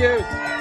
Let's go,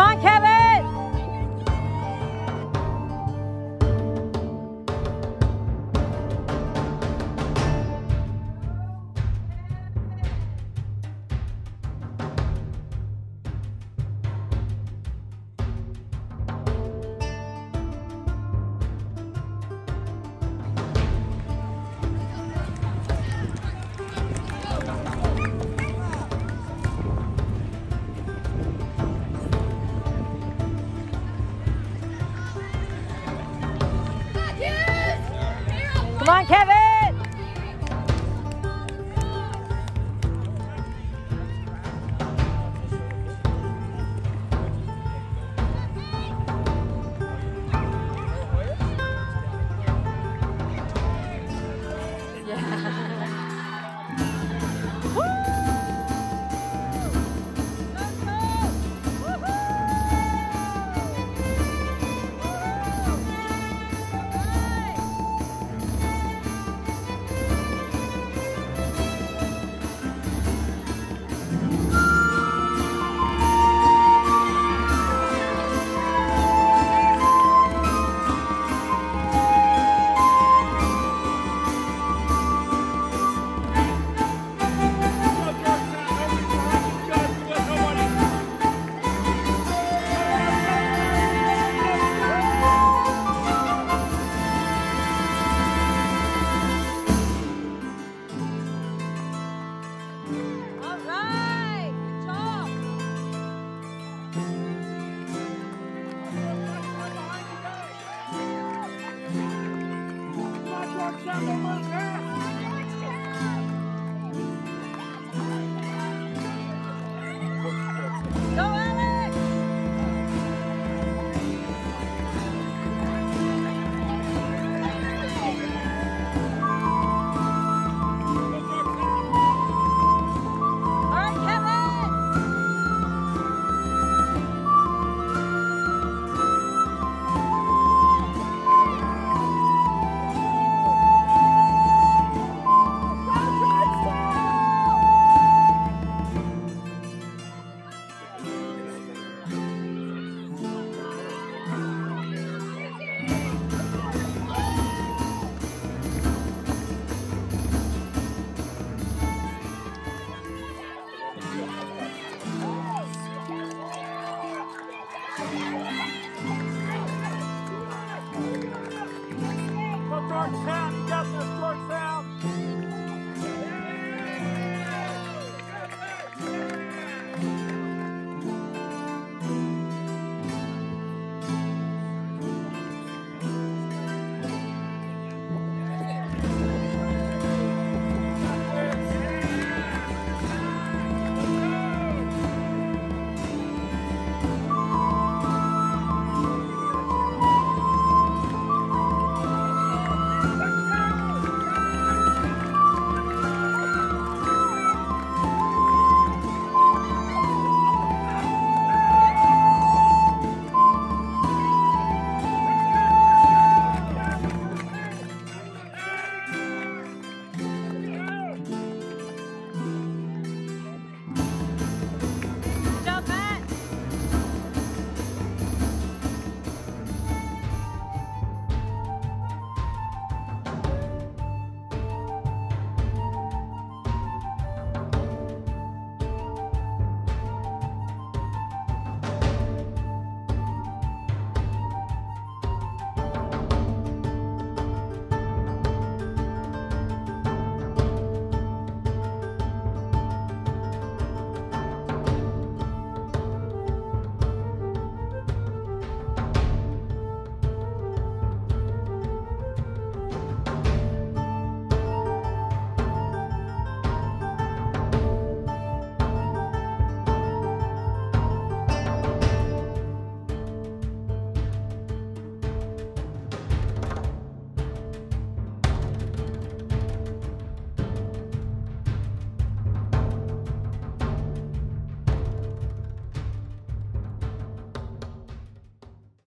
Come on, Kevin!